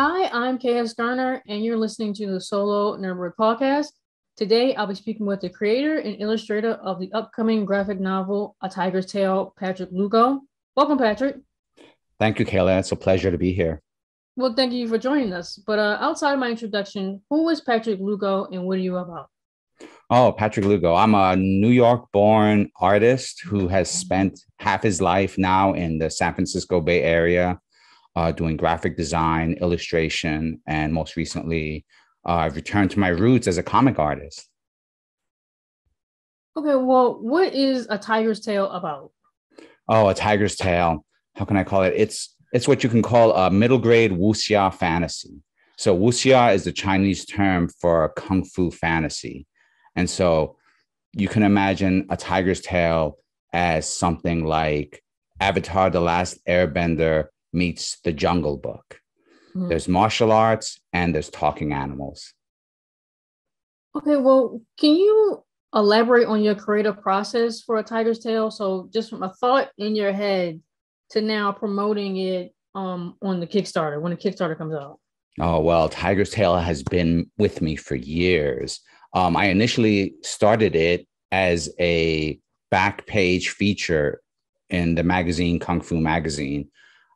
Hi, I'm KS Garner, and you're listening to the Solo Nerdbird podcast. Today, I'll be speaking with the creator and illustrator of the upcoming graphic novel A Tiger's Tale, Patrick Lugo. Welcome, Patrick. Thank you, Kayla. It's a pleasure to be here. Well, thank you for joining us. But uh, outside of my introduction, who is Patrick Lugo and what are you about? Oh, Patrick Lugo. I'm a New York born artist who has spent half his life now in the San Francisco Bay Area uh, doing graphic design, illustration, and most recently, uh, I've returned to my roots as a comic artist. Okay, well, what is a tiger's tale about? Oh, a tiger's tale. How can I call it? It's it's what you can call a middle grade wuxia fantasy. So wuxia is the Chinese term for kung fu fantasy, and so you can imagine a tiger's tale as something like Avatar: The Last Airbender meets the Jungle Book. Mm-hmm. There's martial arts and there's talking animals. Okay, well, can you elaborate on your creative process for a tiger's tale? So, just from a thought in your head to now promoting it um, on the Kickstarter when the Kickstarter comes out. Oh well, Tiger's Tale has been with me for years. Um, I initially started it as a back page feature in the magazine Kung Fu Magazine,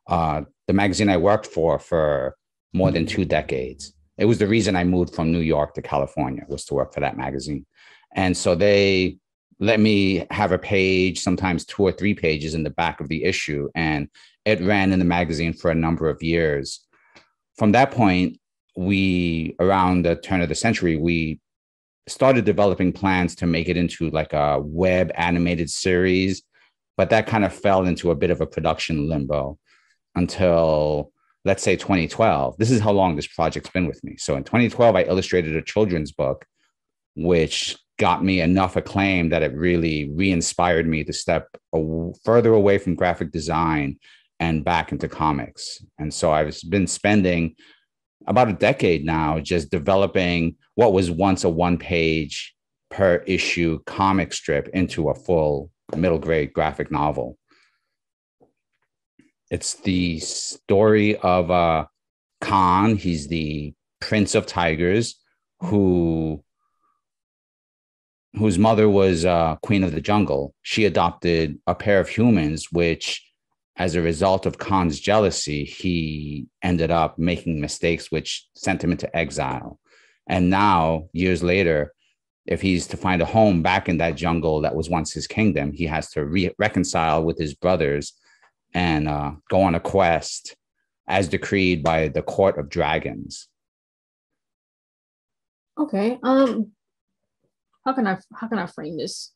uh, the magazine I worked for for more than two decades. It was the reason I moved from New York to California was to work for that magazine. And so they let me have a page, sometimes two or three pages in the back of the issue. And it ran in the magazine for a number of years. From that point, we, around the turn of the century, we started developing plans to make it into like a web animated series, but that kind of fell into a bit of a production limbo until let's say 2012. This is how long this project's been with me. So in 2012, I illustrated a children's book, which got me enough acclaim that it really re-inspired me to step a- further away from graphic design and back into comics. And so I've been spending about a decade now just developing what was once a one page per issue comic strip into a full middle grade graphic novel. It's the story of uh, Khan. He's the prince of tigers who whose mother was uh, queen of the jungle. She adopted a pair of humans, which, as a result of Khan's jealousy, he ended up making mistakes, which sent him into exile. And now, years later, if he's to find a home back in that jungle that was once his kingdom, he has to re- reconcile with his brothers and uh, go on a quest as decreed by the court of dragons. Okay. Um how can I how can I frame this?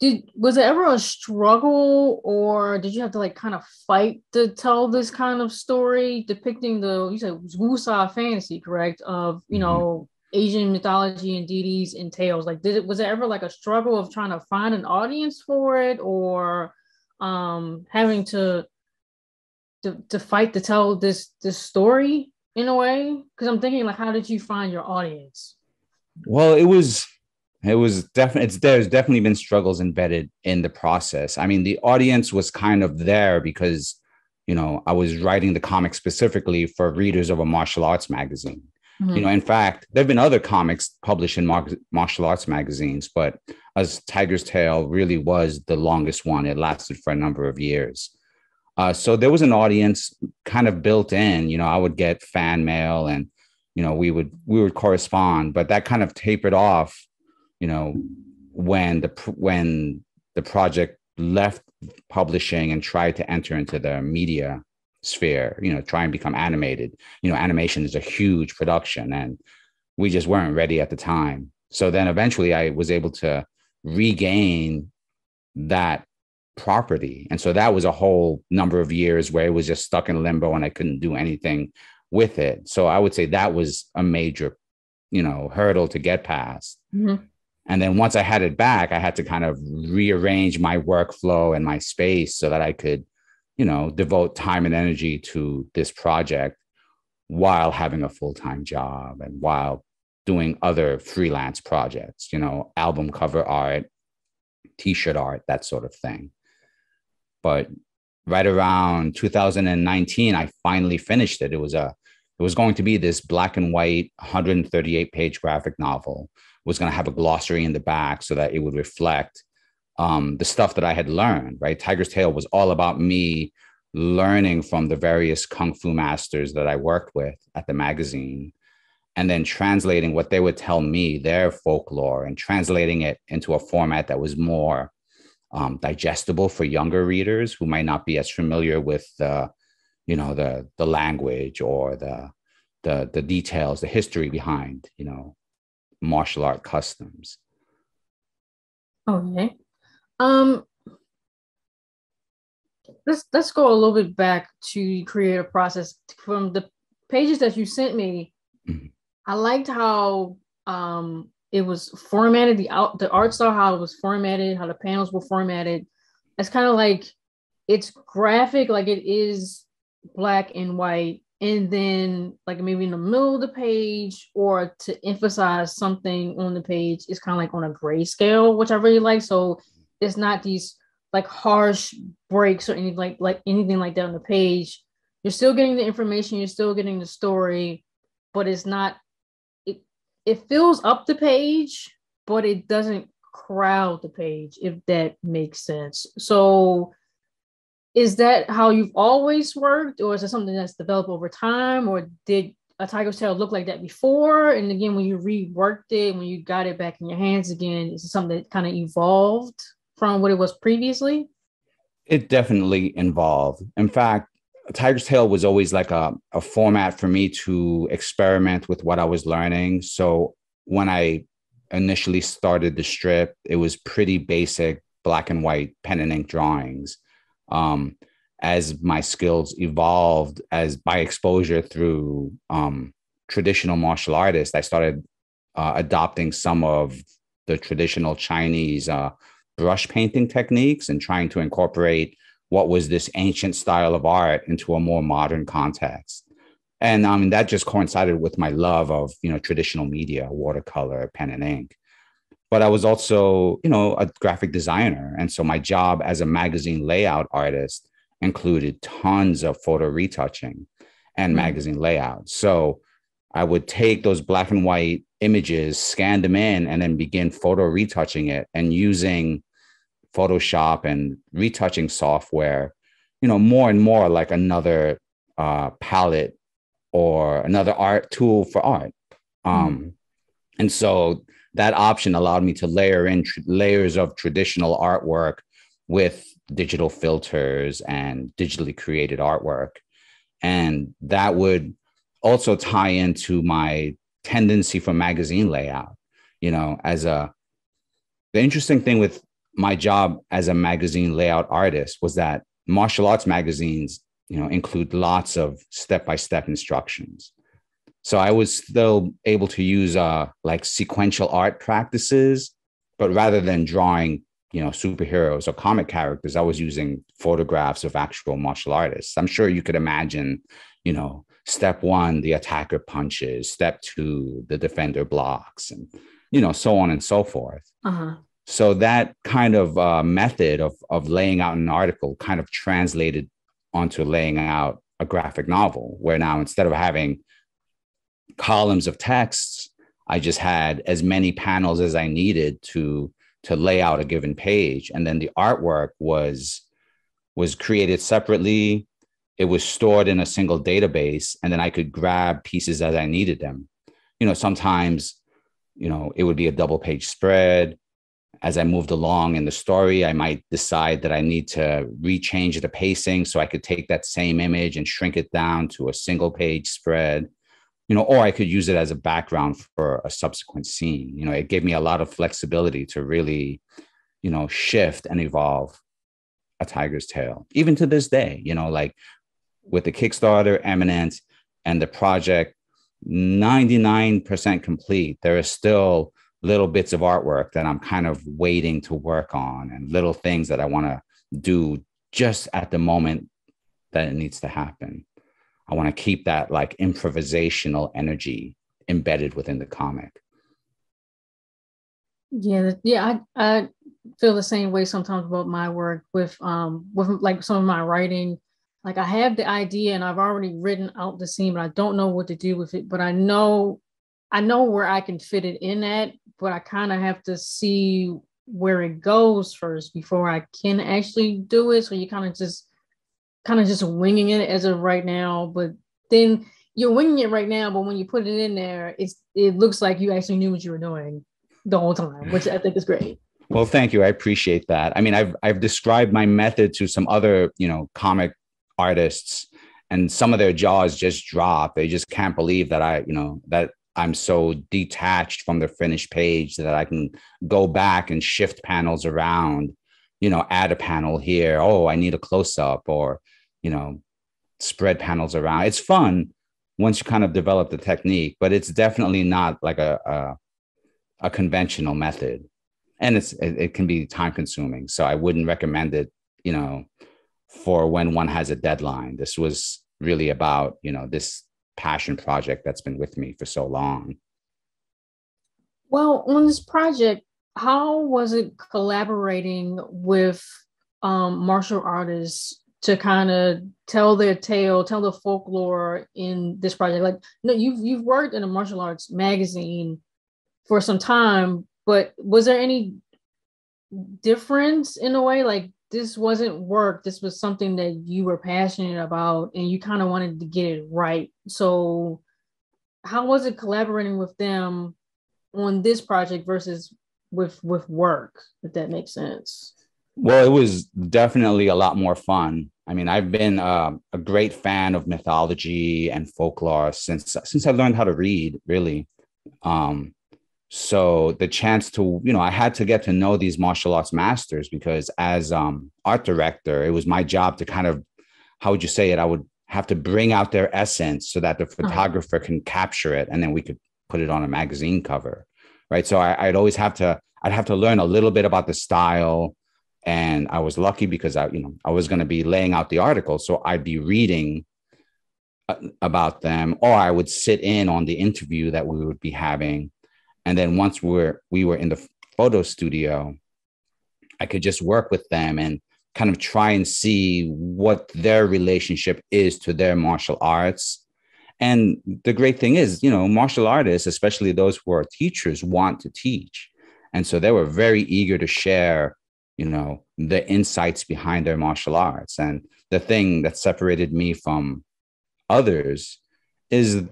Did was it ever a struggle or did you have to like kind of fight to tell this kind of story depicting the you said wuxia fantasy, correct? Of you mm-hmm. know Asian mythology and deities and tales. Like did it was it ever like a struggle of trying to find an audience for it or um having to to, to fight to tell this this story in a way? Because i'm thinking like how did you find your audience? Well it was it was definitely it's there's definitely been struggles embedded in the process. I mean the audience was kind of there because you know i was writing the comic specifically for readers of a martial arts magazine mm-hmm. you know in fact there have been other comics published in mar- martial arts magazines but as tiger's tale really was the longest one. It lasted for a number of years. Uh, so there was an audience kind of built in. You know i would get fan mail and you know we would we would correspond but that kind of tapered off you know, when the when the project left publishing and tried to enter into the media sphere, you know, try and become animated. You know, animation is a huge production, and we just weren't ready at the time. So then eventually, I was able to regain that property, and so that was a whole number of years where it was just stuck in limbo, and I couldn't do anything with it. So I would say that was a major, you know, hurdle to get past. Mm-hmm. And then once I had it back, I had to kind of rearrange my workflow and my space so that I could, you know, devote time and energy to this project while having a full time job and while doing other freelance projects, you know, album cover art, t shirt art, that sort of thing. But right around 2019, I finally finished it. It was a it was going to be this black and white 138 page graphic novel it was going to have a glossary in the back so that it would reflect um, the stuff that i had learned right? Tiger's tale was all about me learning from the various kung fu masters that i worked with at the magazine and then translating what they would tell me their folklore and translating it into a format that was more um, digestible for younger readers who might not be as familiar with the you know the the language or the the the details the history behind you know martial art customs. Okay um let's let's go a little bit back to the creative process from the pages that you sent me mm-hmm. I liked how um, it was formatted, the out the art style, how it was formatted, how the panels were formatted. It's kind of like it's graphic, like it is black and white, and then like maybe in the middle of the page or to emphasize something on the page it's kind of like on a grayscale, which I really like. So it's not these like harsh breaks or anything like like anything like that on the page. You're still getting the information, you're still getting the story, but it's not it it fills up the page, but it doesn't crowd the page, if that makes sense. So is that how you've always worked, or is it something that's developed over time, or did a tiger's tale look like that before? And again, when you reworked it, when you got it back in your hands again, is it something that kind of evolved from what it was previously? It definitely evolved. In fact, Tiger's Tale was always like a, a format for me to experiment with what I was learning. So when I initially started the strip, it was pretty basic black and white pen and ink drawings. Um, as my skills evolved, as by exposure through um, traditional martial artists, I started uh, adopting some of the traditional Chinese uh, brush painting techniques and trying to incorporate what was this ancient style of art into a more modern context. And I mean, that just coincided with my love of, you know, traditional media, watercolor, pen and ink. But I was also, you know, a graphic designer. And so my job as a magazine layout artist included tons of photo retouching and mm-hmm. magazine layout. So I would take those black and white images, scan them in, and then begin photo retouching it and using Photoshop and retouching software, you know, more and more like another uh, palette or another art tool for art. Um, mm. And so that option allowed me to layer in tr- layers of traditional artwork with digital filters and digitally created artwork. And that would also tie into my tendency for magazine layout. You know, as a the interesting thing with my job as a magazine layout artist was that martial arts magazines you know include lots of step-by-step instructions. So i was still able to use uh like sequential art practices but rather than drawing you know superheroes or comic characters i was using photographs of actual martial artists. I'm sure you could imagine you know step one the attacker punches step two the defender blocks and you know so on and so forth. Uh-huh. So that kind of uh, method of, of laying out an article kind of translated onto laying out a graphic novel, where now instead of having columns of texts, I just had as many panels as I needed to to lay out a given page, and then the artwork was was created separately. It was stored in a single database, and then I could grab pieces as I needed them. You know, sometimes, you know, it would be a double page spread as I moved along in the story, I might decide that I need to rechange the pacing so I could take that same image and shrink it down to a single page spread, you know, or I could use it as a background for a subsequent scene. You know, it gave me a lot of flexibility to really, you know, shift and evolve a tiger's tale. Even to this day, you know, like with the Kickstarter, Eminent, and the project 99% complete, there is still little bits of artwork that I'm kind of waiting to work on and little things that I want to do just at the moment that it needs to happen. I want to keep that like improvisational energy embedded within the comic. Yeah, yeah, I, I feel the same way sometimes about my work with um with like some of my writing. like I have the idea and I've already written out the scene, but I don't know what to do with it. But I know I know where I can fit it in at, but I kind of have to see where it goes first before I can actually do it. So you kind of just kind of just winging it as of right now. But then you're winging it right now, but when you put it in there, it's it looks like you actually knew what you were doing the whole time, which I think is great. Well, thank you. I appreciate that. I mean, I've I've described my method to some other, you know, comic artists and some of their jaws just drop. They just can't believe that I, you know, that I'm so detached from the finished page that I can go back and shift panels around, you know, add a panel here. Oh, I need a close up or, you know, spread panels around. It's fun once you kind of develop the technique, but it's definitely not like a, a, a conventional method. And it's, it, it can be time consuming. So I wouldn't recommend it, you know, for when one has a deadline. This was really about, you know, this passion project that's been with me for so long. Well, on this project, how was it collaborating with um, martial artists to kind of tell their tale, tell the folklore in this project? Like, no, you've you've worked in a martial arts magazine for some time, but was there any difference in a way? Like, this wasn't work. This was something that you were passionate about and you kind of wanted to get it right. So, how was it collaborating with them on this project versus with with work? If that makes sense. Well, it was definitely a lot more fun. I mean, I've been uh, a great fan of mythology and folklore since since I learned how to read. Really, um, so the chance to you know i had to get to know these martial arts masters because as um art director it was my job to kind of how would you say it? I would have to bring out their essence so that the uh-huh. photographer can capture it and then we could put it on a magazine cover right? So I, i'd always have to i'd have to learn a little bit about the style and i was lucky because i you know i was going to be laying out the article. So i'd be reading uh, about them or i would sit in on the interview that we would be having and then once we were we were in the photo studio, I could just work with them and kind of try and see what their relationship is to their martial arts. And the great thing is, you know, martial artists, especially those who are teachers, want to teach. And so they were very eager to share, you know, the insights behind their martial arts. And the thing that separated me from others is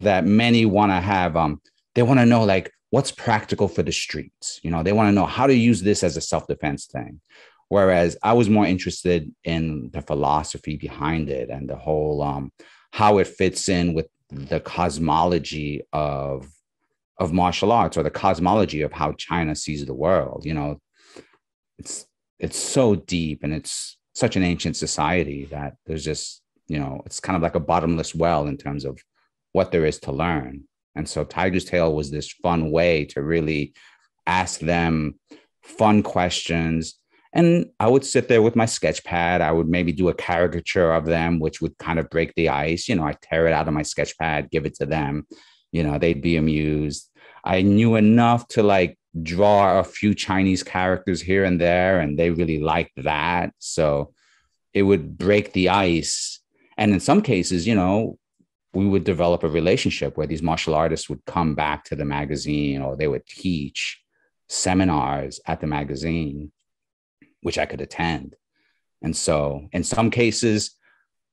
that many want to have um they want to know like what's practical for the streets. You know, they want to know how to use this as a self-defense thing. Whereas I was more interested in the philosophy behind it and the whole um, how it fits in with the cosmology of of martial arts or the cosmology of how China sees the world. You know, it's it's so deep and it's such an ancient society that there's just you know it's kind of like a bottomless well in terms of what there is to learn and so Tiger's Tale was this fun way to really ask them fun questions. And I would sit there with my sketch pad. I would maybe do a caricature of them, which would kind of break the ice. You know, I tear it out of my sketch pad, give it to them. You know, they'd be amused. I knew enough to like draw a few Chinese characters here and there, and they really liked that. So it would break the ice. And in some cases, you know, we would develop a relationship where these martial artists would come back to the magazine or they would teach seminars at the magazine, which I could attend. And so, in some cases,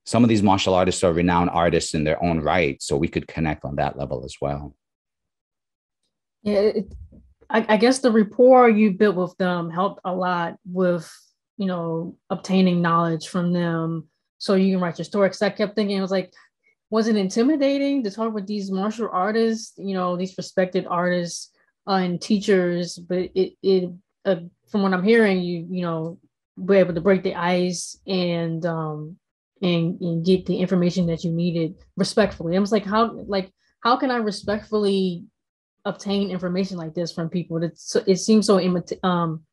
some of these martial artists are renowned artists in their own right. So we could connect on that level as well. Yeah, it, I, I guess the rapport you built with them helped a lot with, you know, obtaining knowledge from them so you can write your story. Because I kept thinking, it was like, was it intimidating to talk with these martial artists, you know, these respected artists uh, and teachers? But it, it uh, from what I'm hearing, you, you know, were able to break the ice and, um, and, and get the information that you needed respectfully. I was like, how, like, how can I respectfully obtain information like this from people? It's, it seems so imit- um,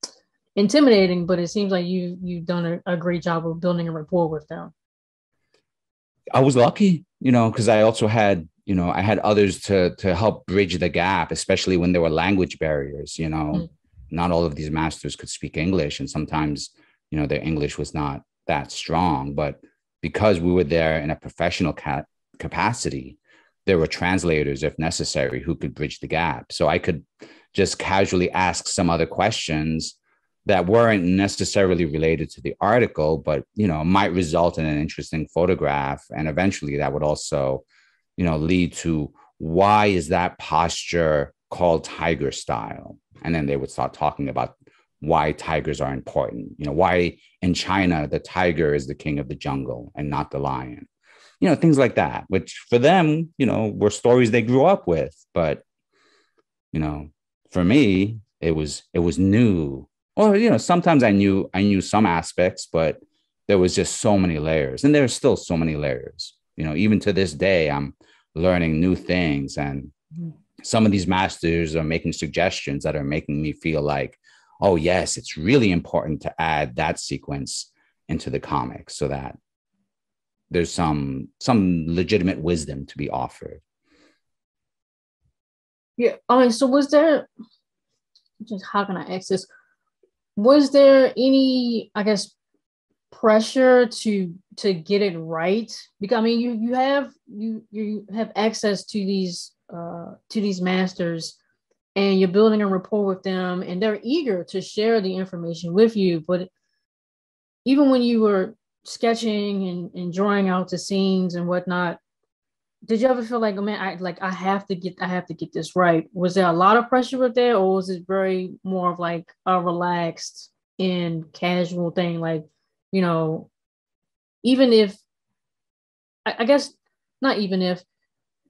intimidating, but it seems like you, you've done a, a great job of building a rapport with them. I was lucky, you know, because I also had, you know, I had others to to help bridge the gap, especially when there were language barriers. You know, mm. not all of these masters could speak English, and sometimes, you know, their English was not that strong. But because we were there in a professional ca- capacity, there were translators if necessary who could bridge the gap. So I could just casually ask some other questions that weren't necessarily related to the article, but you know, might result in an interesting photograph. And eventually that would also, you know, lead to why is that posture called tiger style? And then they would start talking about why tigers are important. You know, why in China the tiger is the king of the jungle and not the lion. You know, things like that, which for them, you know, were stories they grew up with. But, you know, for me, it was it was new or you know sometimes i knew i knew some aspects but there was just so many layers and there's still so many layers. You know even to this day i'm learning new things and mm-hmm. some of these masters are making suggestions that are making me feel like oh yes it's really important to add that sequence into the comics so that there's some some legitimate wisdom to be offered. Yeah all right so was there just how can i ask this was there any i guess pressure to to get it right? Because i mean you you have you you have access to these uh to these masters and you're building a rapport with them and they're eager to share the information with you but even when you were sketching and, and drawing out the scenes and whatnot did you ever feel like, oh man, I like I have to get I have to get this right? Was there a lot of pressure with that, or was it very more of like a relaxed and casual thing? Like, you know, even if I, I guess not even if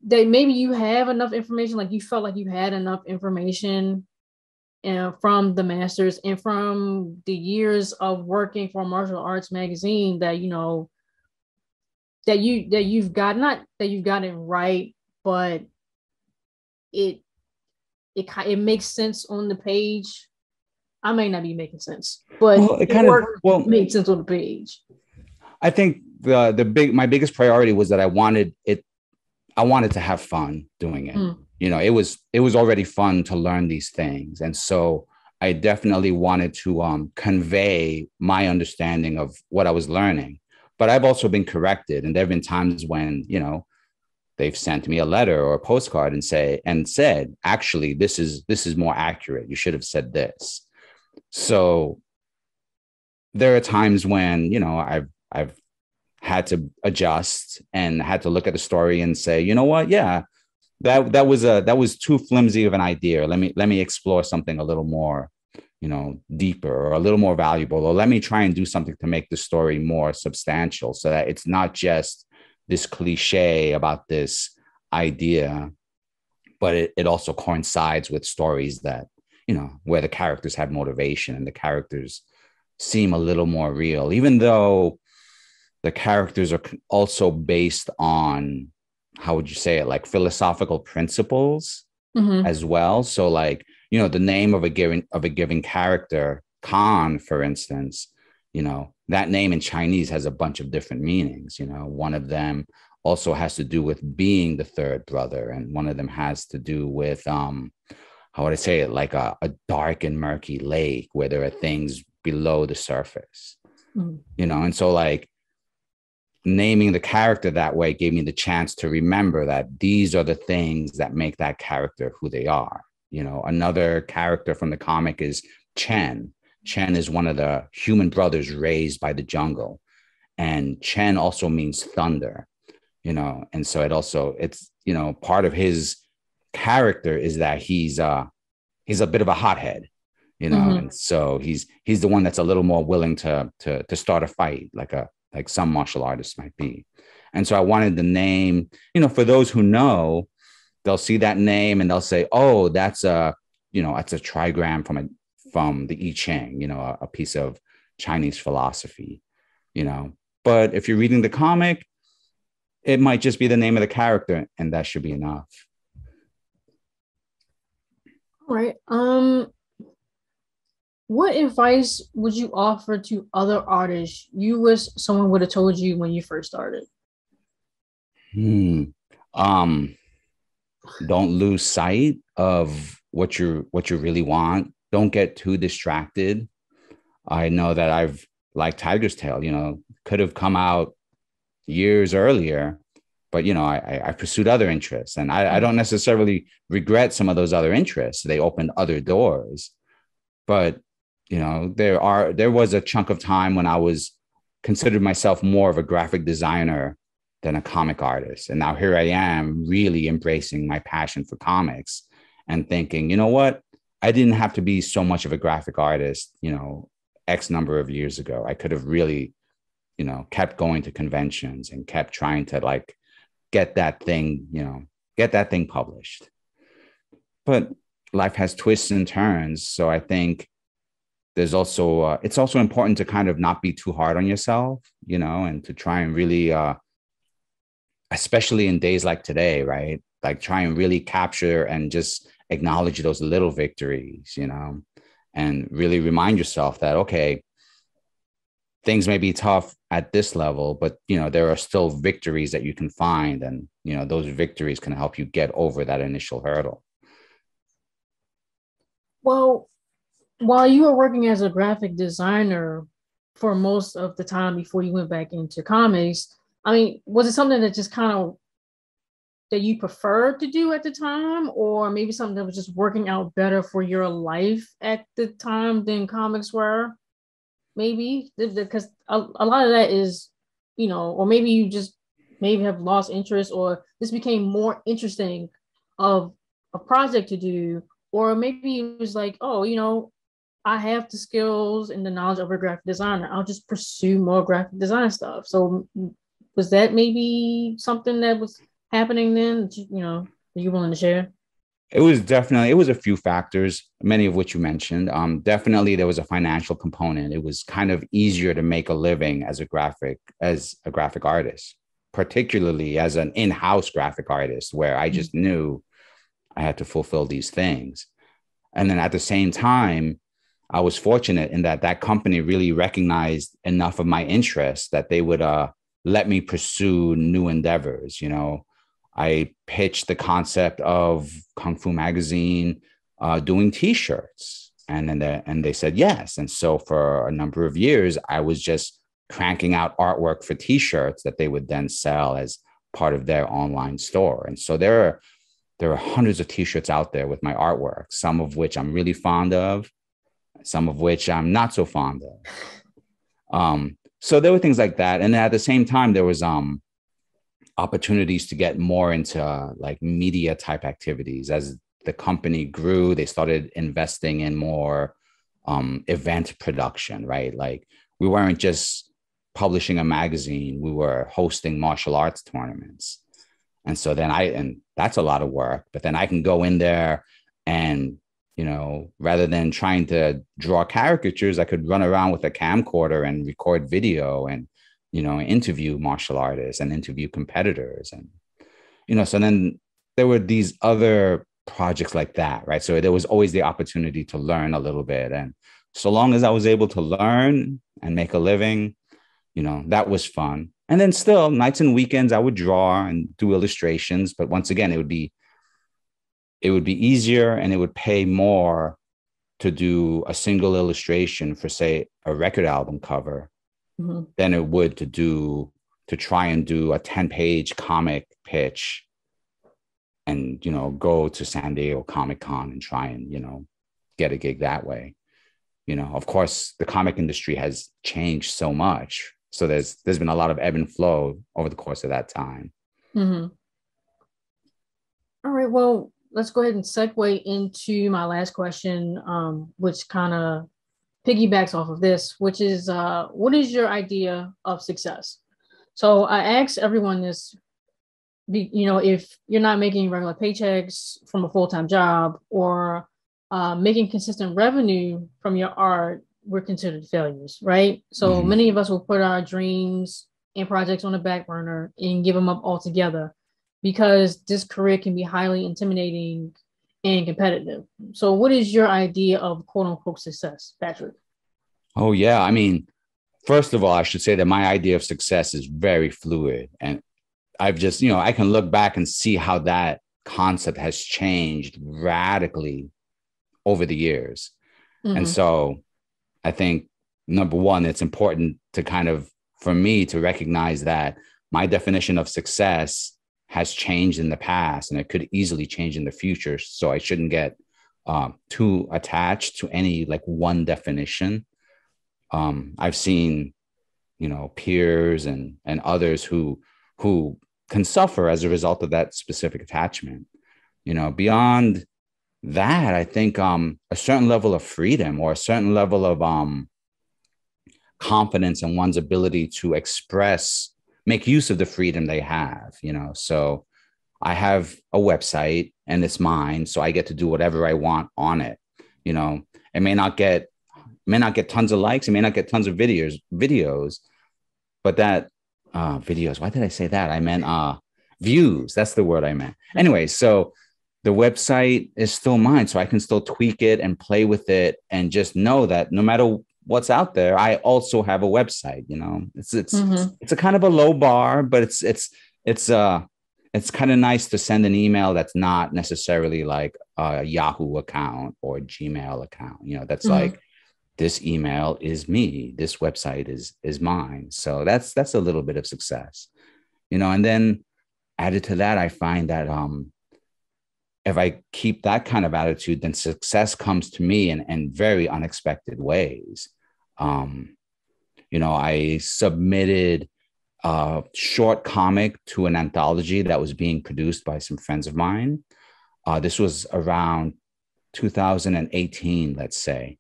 they maybe you have enough information, like you felt like you had enough information uh, from the masters and from the years of working for martial arts magazine that you know that you that you've got not that you've got it right, but it it it makes sense on the page. I may not be making sense, but well, it, kind of well makes sense on the page. I think the the big my biggest priority was that I wanted it. I wanted to have fun doing it. Mm. You know, it was it was already fun to learn these things, and so I definitely wanted to um, convey my understanding of what I was learning but I've also been corrected, and there have been times when you know they've sent me a letter or a postcard and say and said, actually, this is this is more accurate. You should have said this. So there are times when you know I've I've had to adjust and had to look at the story and say, you know what, yeah, that that was a that was too flimsy of an idea. Let me let me explore something a little more you know deeper or a little more valuable or let me try and do something to make the story more substantial so that it's not just this cliche about this idea but it, it also coincides with stories that you know where the characters have motivation and the characters seem a little more real even though the characters are also based on how would you say it like philosophical principles mm-hmm. as well so like you know the name of a given of a given character khan for instance you know that name in chinese has a bunch of different meanings you know. One of them also has to do with being the third brother and one of them has to do with um how would i say it? Like a, a dark and murky lake where there are things below the surface mm. you know. And so like naming the character that way gave me the chance to remember that these are the things that make that character who they are you know, another character from the comic is Chen. Chen is one of the human brothers raised by the jungle. And Chen also means thunder, you know, and so it also it's, you know, part of his character is that he's uh he's a bit of a hothead, you know, mm-hmm. and so he's he's the one that's a little more willing to to to start a fight like a like some martial artists might be. And so I wanted the name, you know, for those who know, they'll see that name and they'll say, "Oh, that's a you know that's a trigram from a from the I Ching, you know, a, a piece of Chinese philosophy, you know." But if you're reading the comic, it might just be the name of the character, and that should be enough. All right. Um, what advice would you offer to other artists you wish someone would have told you when you first started? Hmm. Um, don't lose sight of what you what you really want. Don't get too distracted. I know that i've like tiger's tale you know could have come out years earlier but you know i i pursued other interests. And i, I don't necessarily regret some of those other interests. They opened other doors. But you know there are there was a chunk of time when i was considered myself more of a graphic designer than a comic artist. And now here i am really embracing my passion for comics and thinking you know what? I didn't have to be so much of a graphic artist you know x number of years ago. I could have really you know kept going to conventions and kept trying to like get that thing you know get that thing published. But life has twists and turns. So i think there's also uh, it's also important to kind of not be too hard on yourself you know and to try and really uh especially in days like today right? Like try and really capture and just acknowledge those little victories you know and really remind yourself that okay things may be tough at this level but you know there are still victories that you can find and you know those victories can help you get over that initial hurdle. Well while you were working as a graphic designer for most of the time before you went back into comics, I mean, was it something that just kind of that you preferred to do at the time, or maybe something that was just working out better for your life at the time than comics were? Maybe because a, a lot of that is, you know, or maybe you just maybe have lost interest, or this became more interesting of a project to do, or maybe it was like, oh, you know, I have the skills and the knowledge of a graphic designer. I'll just pursue more graphic design stuff. So was that maybe something that was happening then? You know, are you willing to share? It was definitely it was a few factors, many of which you mentioned. Um, definitely there was a financial component. It was kind of easier to make a living as a graphic as a graphic artist, particularly as an in-house graphic artist, where I just mm-hmm. knew I had to fulfill these things. And then at the same time, I was fortunate in that that company really recognized enough of my interest that they would uh, let me pursue new endeavors. You know, I pitched the concept of Kung Fu Magazine uh, doing T-shirts, and then the, and they said yes. And so for a number of years, I was just cranking out artwork for T-shirts that they would then sell as part of their online store. And so there are there are hundreds of T-shirts out there with my artwork, some of which I'm really fond of some of which I'm not so fond of. Um, so there were things like that, and at the same time, there was um, opportunities to get more into uh, like media type activities. As the company grew, they started investing in more um, event production. Right, like we weren't just publishing a magazine; we were hosting martial arts tournaments. And so then I, and that's a lot of work, but then I can go in there and you know, rather than trying to draw caricatures, I could run around with a camcorder and record video and, you know, interview martial artists and interview competitors. And, you know, so then there were these other projects like that, right? So there was always the opportunity to learn a little bit. And so long as I was able to learn and make a living, you know, that was fun. And then still, nights and weekends, I would draw and do illustrations. But once again, it would be it would be easier and it would pay more to do a single illustration for say a record album cover mm-hmm. than it would to do to try and do a 10 page comic pitch and you know go to san diego comic con and try and you know get a gig that way you know of course the comic industry has changed so much so there's there's been a lot of ebb and flow over the course of that time mm-hmm. All right well let's go ahead and segue into my last question, um, which kind of piggybacks off of this, which is uh, what is your idea of success? So I asked everyone this, you know, if you're not making regular paychecks from a full time job or uh, making consistent revenue from your art, we're considered failures, right? So mm-hmm. many of us will put our dreams and projects on the back burner and give them up altogether because this career can be highly intimidating and competitive. So, what is your idea of quote unquote success, Patrick? Oh, yeah. I mean, first of all, I should say that my idea of success is very fluid. And I've just, you know, I can look back and see how that concept has changed radically over the years. Mm-hmm. And so I think number one, it's important to kind of, for me to recognize that my definition of success has changed in the past and it could easily change in the future. So I shouldn't get um, too attached to any like one definition. Um, I've seen, you know, peers and and others who who can suffer as a result of that specific attachment. You know, beyond that, I think um, a certain level of freedom or a certain level of um, confidence in one's ability to express make use of the freedom they have, you know. So I have a website and it's mine, so I get to do whatever I want on it. You know, it may not get may not get tons of likes, it may not get tons of videos, videos, but that uh videos, why did I say that? I meant uh views. That's the word I meant. Anyway, so the website is still mine, so I can still tweak it and play with it and just know that no matter what's out there i also have a website you know it's it's mm-hmm. it's a kind of a low bar but it's it's it's uh it's kind of nice to send an email that's not necessarily like a yahoo account or gmail account you know that's mm-hmm. like this email is me this website is is mine so that's that's a little bit of success you know and then added to that i find that um if I keep that kind of attitude, then success comes to me in, in very unexpected ways. Um, you know, I submitted a short comic to an anthology that was being produced by some friends of mine. Uh, this was around 2018, let's say.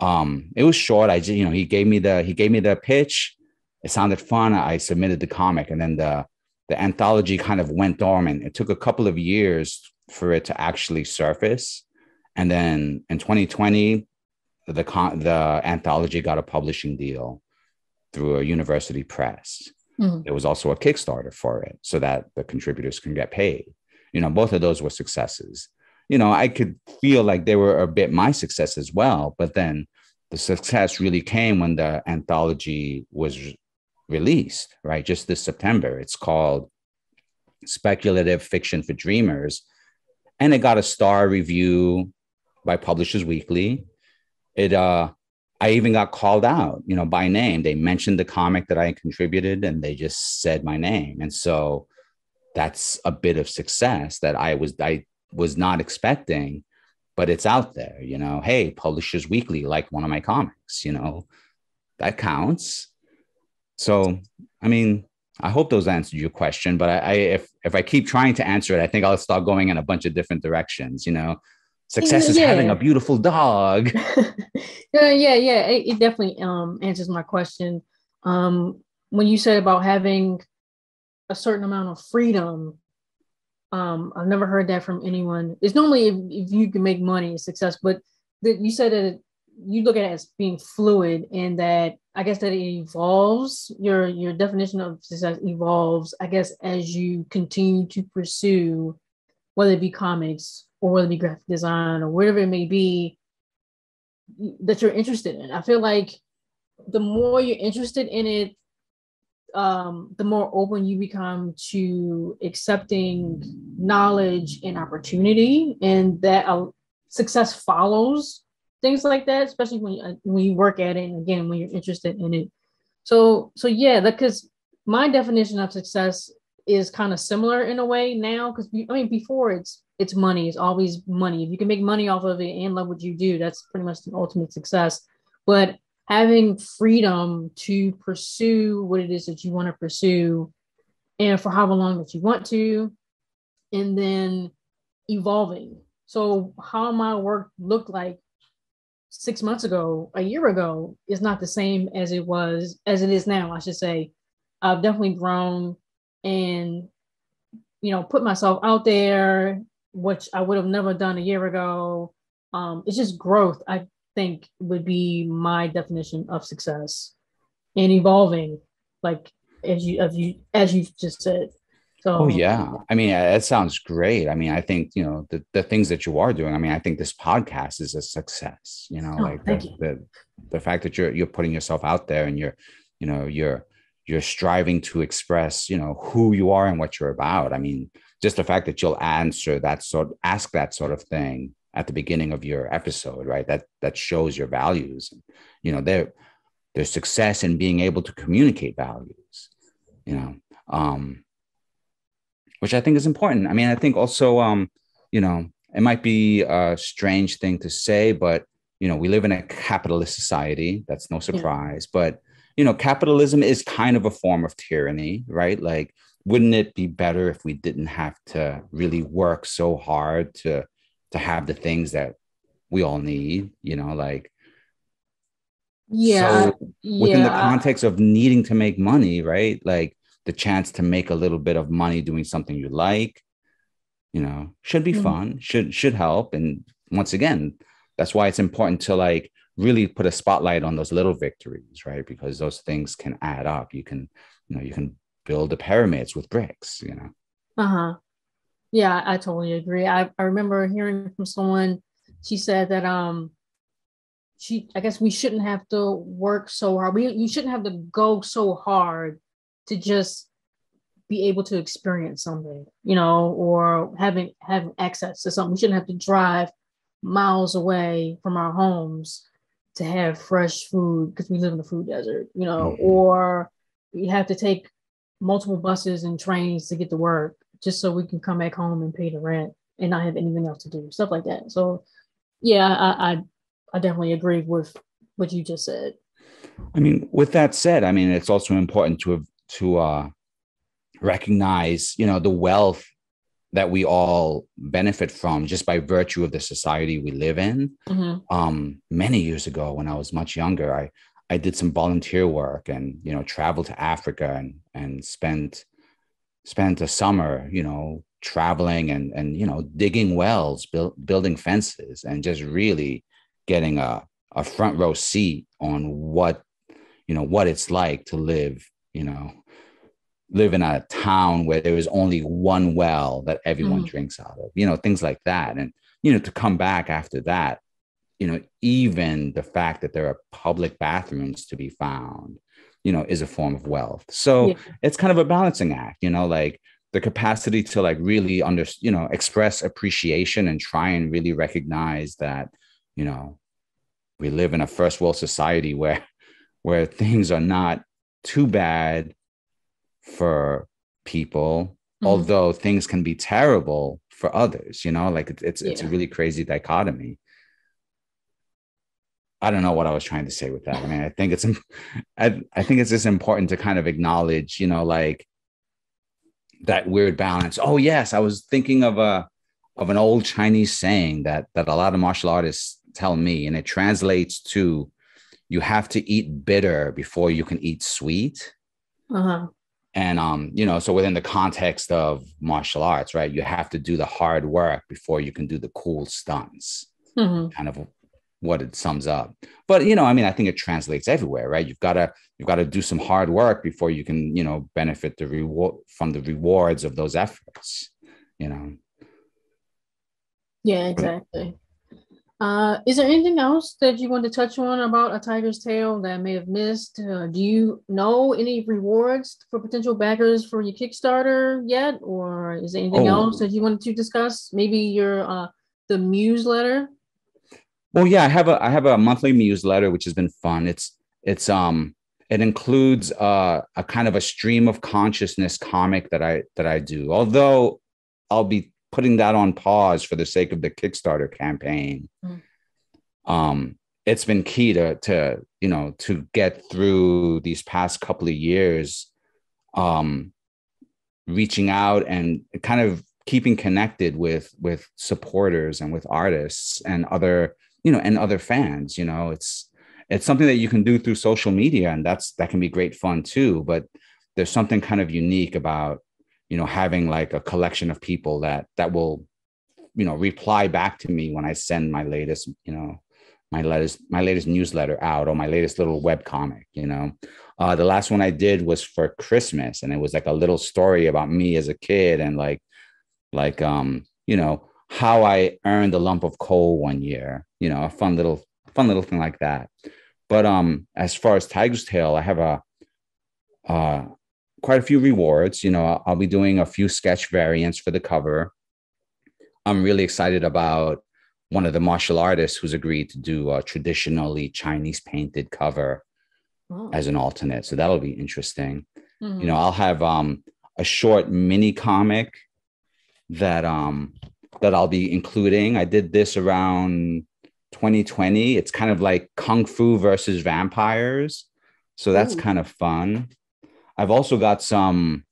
Um, it was short. I just, you know, he gave me the he gave me the pitch. It sounded fun. I submitted the comic, and then the the anthology kind of went dormant. It took a couple of years for it to actually surface. And then in 2020, the con- the anthology got a publishing deal through a university press. Mm-hmm. There was also a Kickstarter for it so that the contributors can get paid. You know, both of those were successes. You know, I could feel like they were a bit my success as well, but then the success really came when the anthology was released, right? Just this September. It's called Speculative Fiction for Dreamers and it got a star review by Publishers Weekly. It uh I even got called out, you know, by name. They mentioned the comic that I contributed and they just said my name. And so that's a bit of success that I was I was not expecting, but it's out there, you know. Hey, Publishers Weekly like one of my comics, you know. That counts. So, I mean, I hope those answered your question, but I, I, if if I keep trying to answer it, I think I'll start going in a bunch of different directions. You know, success yeah. is having a beautiful dog. yeah, yeah, yeah. It, it, definitely um, answers my question. Um, when you said about having a certain amount of freedom, um, I've never heard that from anyone. It's normally if, if you can make money, success, but that you said that you look at it as being fluid and that I guess that it evolves. Your your definition of success evolves, I guess, as you continue to pursue, whether it be comics or whether it be graphic design or whatever it may be that you're interested in. I feel like the more you're interested in it, um, the more open you become to accepting knowledge and opportunity, and that uh, success follows things like that, especially when you, uh, when you work at it and again when you're interested in it. So so yeah, because my definition of success is kind of similar in a way now because I mean before it's it's money, it's always money. If you can make money off of it and love what you do, that's pretty much the ultimate success. But having freedom to pursue what it is that you want to pursue and for however long that you want to, and then evolving. So how my work looked like six months ago, a year ago, is not the same as it was, as it is now, I should say. I've definitely grown and, you know, put myself out there, which I would have never done a year ago. Um, it's just growth, I think, would be my definition of success and evolving, like as you as you as you just said. So, oh yeah, I mean that sounds great. I mean, I think you know the, the things that you are doing. I mean, I think this podcast is a success. You know, oh, like the, you. the the fact that you're you're putting yourself out there and you're you know you're you're striving to express you know who you are and what you're about. I mean, just the fact that you'll answer that sort ask that sort of thing at the beginning of your episode, right? That that shows your values. You know, there there's success in being able to communicate values. You know, um, which I think is important. I mean, I think also, um, you know, it might be a strange thing to say, but you know, we live in a capitalist society. That's no surprise. Yeah. But you know, capitalism is kind of a form of tyranny, right? Like, wouldn't it be better if we didn't have to really work so hard to to have the things that we all need? You know, like yeah, so within yeah. the context of needing to make money, right? Like the chance to make a little bit of money doing something you like, you know, should be mm-hmm. fun, should should help. And once again, that's why it's important to like really put a spotlight on those little victories, right? Because those things can add up. You can, you know, you can build the pyramids with bricks, you know. Uh-huh. Yeah, I totally agree. I, I remember hearing from someone, she said that um she I guess we shouldn't have to work so hard. We you shouldn't have to go so hard to just be able to experience something, you know, or having having access to something. We shouldn't have to drive miles away from our homes to have fresh food because we live in a food desert, you know, mm-hmm. or we have to take multiple buses and trains to get to work just so we can come back home and pay the rent and not have anything else to do, stuff like that. So, yeah, I I, I definitely agree with what you just said. I mean, with that said, I mean it's also important to to uh, recognize, you know, the wealth that we all benefit from just by virtue of the society we live in. Mm-hmm. Um, many years ago, when I was much younger, I I did some volunteer work and you know traveled to Africa and and spent spent a summer, you know, traveling and and you know digging wells, build, building fences, and just really getting a a front row seat on what you know what it's like to live you know live in a town where there is only one well that everyone mm. drinks out of you know things like that and you know to come back after that you know even the fact that there are public bathrooms to be found you know is a form of wealth so yeah. it's kind of a balancing act you know like the capacity to like really under you know express appreciation and try and really recognize that you know we live in a first world society where where things are not too bad for people, mm-hmm. although things can be terrible for others, you know, like it's it's, yeah. it's a really crazy dichotomy. I don't know what I was trying to say with that. I mean, I think it's I, I think it's just important to kind of acknowledge, you know, like that weird balance. Oh yes, I was thinking of a of an old Chinese saying that that a lot of martial artists tell me, and it translates to you have to eat bitter before you can eat sweet. Uh-huh. And um you know so within the context of martial arts right you have to do the hard work before you can do the cool stunts. Mm-hmm. kind of what it sums up. But you know i mean i think it translates everywhere right? You've got to you've got to do some hard work before you can you know benefit the reward from the rewards of those efforts you know? Yeah exactly uh, is there anything else that you want to touch on about a tiger's tale that I may have missed? Uh, do you know any rewards for potential backers for your Kickstarter yet, or is there anything oh. else that you wanted to discuss? Maybe your uh, the newsletter. Well, yeah, I have a I have a monthly newsletter which has been fun. It's it's um it includes uh, a kind of a stream of consciousness comic that I that I do. Although I'll be putting that on pause for the sake of the Kickstarter campaign. Mm. Um, it's been key to to you know to get through these past couple of years, um, reaching out and kind of keeping connected with with supporters and with artists and other you know and other fans. You know, it's it's something that you can do through social media, and that's that can be great fun too. But there's something kind of unique about you know having like a collection of people that that will you know reply back to me when i send my latest you know my latest my latest newsletter out or my latest little web comic you know? Uh, the last one i did was for christmas and it was like a little story about me as a kid and like like um you know how i earned a lump of coal one year you know a fun little fun little thing like that. But um as far as tiger's tale i have a uh quite a few rewards. You know, I'll be doing a few sketch variants for the cover. I'm really excited about one of the martial artists who's agreed to do a traditionally Chinese painted cover oh. as an alternate. So that'll be interesting. Mm-hmm. You know, I'll have um a short mini comic that um that I'll be including. I did this around 2020. It's kind of like kung fu versus vampires. So that's Ooh. kind of fun. I've also got some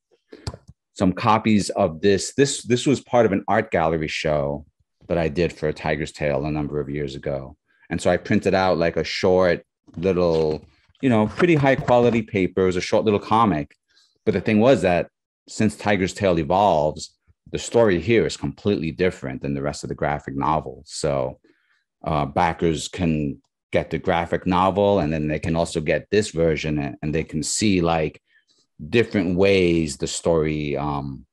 some copies of this. This this was part of an art gallery show that I did for Tiger's Tale a number of years ago. And so I printed out like a short little, you know, pretty high quality paper. It was a short little comic. But the thing was that since Tiger's Tale evolves, the story here is completely different than the rest of the graphic novel. So uh, backers can get the graphic novel and then they can also get this version and they can see like different ways the story um,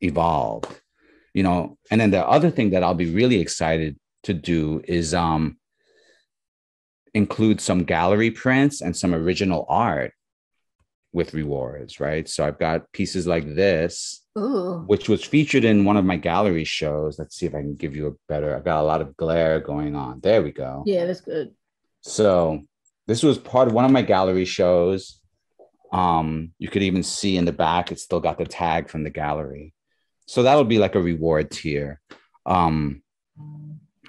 evolved you know? And then the other thing that i'll be really excited to do is um include some gallery prints and some original art with rewards right? So i've got pieces like this Ooh. which was featured in one of my gallery shows. Let's see if i can give you a better i've got a lot of glare going on. There we go. Yeah that's good. So this was part of one of my gallery shows um you could even see in the back it's still got the tag from the gallery so that'll be like a reward tier. Um,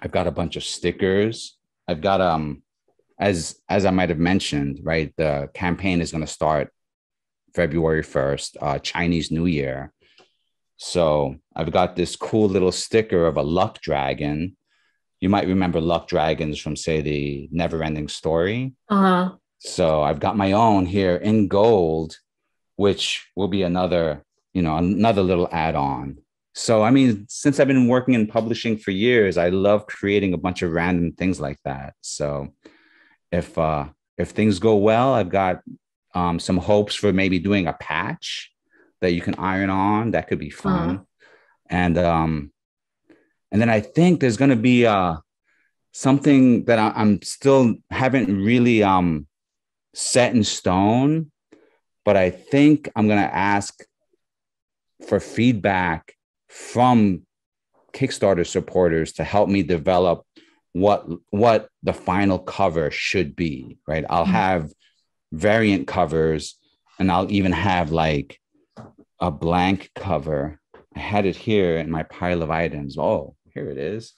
I've got a bunch of stickers. I've got um, as as I might have mentioned, right? The campaign is going to start February first, uh, Chinese New Year. So I've got this cool little sticker of a luck dragon. You might remember luck dragons from, say, the Never Ending Story. Uh-huh. So I've got my own here in gold, which will be another you know another little add-on. So i mean since i've been working in publishing for years i love creating a bunch of random things like that. So if uh if things go well i've got um some hopes for maybe doing a patch that you can iron on. That could be fun. Uh-huh. and um and then i think there's going to be uh something that I, i'm still haven't really um set in stone but i think i'm going to ask for feedback from Kickstarter supporters to help me develop what what the final cover should be, right? I'll mm-hmm. have variant covers and I'll even have like a blank cover. I had it here in my pile of items. Oh, here it is.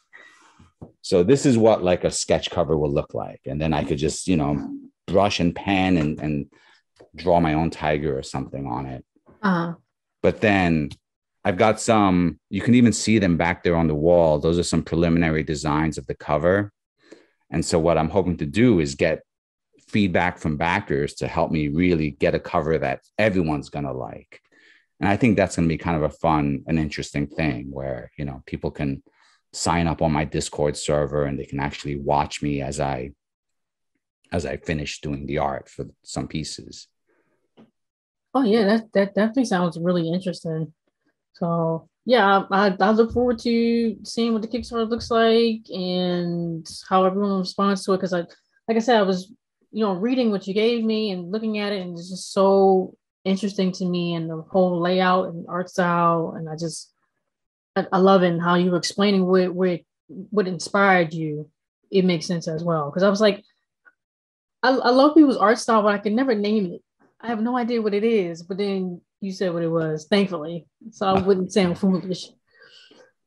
So this is what like a sketch cover will look like. And then I could just, you know, brush and pen and, and draw my own tiger or something on it. Uh-huh. But then I've got some, you can even see them back there on the wall. Those are some preliminary designs of the cover. And so, what I'm hoping to do is get feedback from backers to help me really get a cover that everyone's going to like. And I think that's going to be kind of a fun and interesting thing where, you know, people can sign up on my Discord server and they can actually watch me as I as I finish doing the art for some pieces. Oh yeah, that that definitely sounds really interesting. So yeah, I, I look forward to seeing what the Kickstarter looks like and how everyone responds to it. Because I, like I said, I was you know reading what you gave me and looking at it, and it's just so interesting to me and the whole layout and art style. And I just I, I love it and how you were explaining what what what inspired you. It makes sense as well because I was like, I, I love people's art style, but I can never name it. I have no idea what it is, but then you said what it was, thankfully. So I wouldn't sound foolish.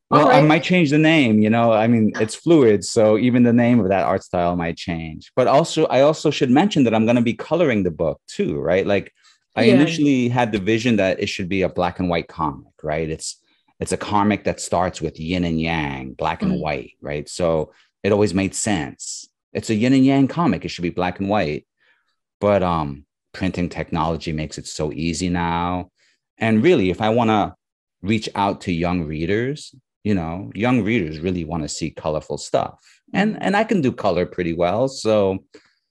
Well, right. I might change the name, you know. I mean, it's fluid, so even the name of that art style might change. But also, I also should mention that I'm going to be coloring the book too, right? Like, I yeah. initially had the vision that it should be a black and white comic, right? It's it's a comic that starts with yin and yang, black and mm. white, right? So it always made sense. It's a yin and yang comic. It should be black and white. But um, printing technology makes it so easy now. And really, if I want to reach out to young readers, you know, young readers really want to see colorful stuff. And and I can do color pretty well. So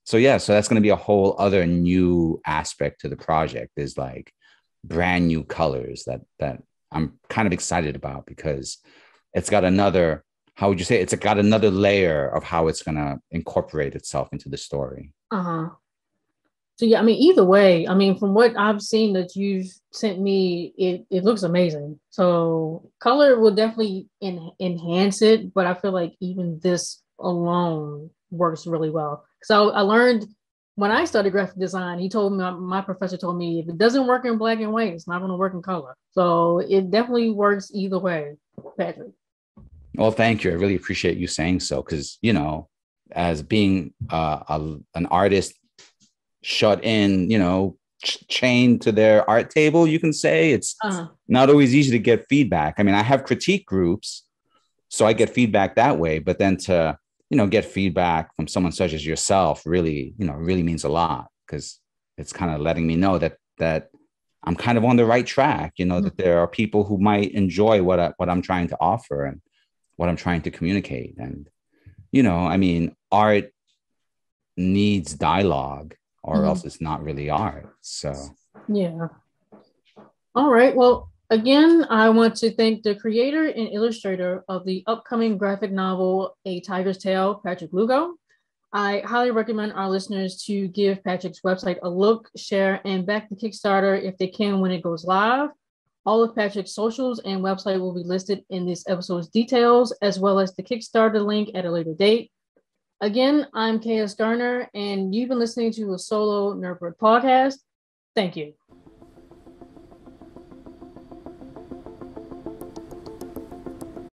so yeah, so that's going to be a whole other new aspect to the project is like brand new colors that that I'm kind of excited about because it's got another how would you say it's got another layer of how it's going to incorporate itself into the story. Uh-huh. So yeah, I mean, either way, I mean, from what I've seen that you've sent me, it it looks amazing. So color will definitely in, enhance it, but I feel like even this alone works really well. So I learned when I started graphic design, he told me my professor told me if it doesn't work in black and white, it's not going to work in color. So it definitely works either way, Patrick. Well, thank you. I really appreciate you saying so because you know, as being uh, a, an artist shut in, you know, ch- chained to their art table, you can say it's uh-huh. not always easy to get feedback. I mean, I have critique groups, so I get feedback that way. But then to you know get feedback from someone such as yourself really you know really means a lot because it's kind of letting me know that that I'm kind of on the right track. You know mm-hmm. that there are people who might enjoy what I, what I'm trying to offer and what I'm trying to communicate. And you know, I mean, art needs dialogue, or mm-hmm. else it's not really art. So yeah. All right. Well, Again, I want to thank the creator and illustrator of the upcoming graphic novel, A Tiger's Tale, Patrick Lugo. I highly recommend our listeners to give Patrick's website a look, share, and back the Kickstarter if they can when it goes live. All of Patrick's socials and website will be listed in this episode's details, as well as the Kickstarter link at a later date. Again, I'm KS Garner, and you've been listening to a solo Nerdbird podcast. Thank you.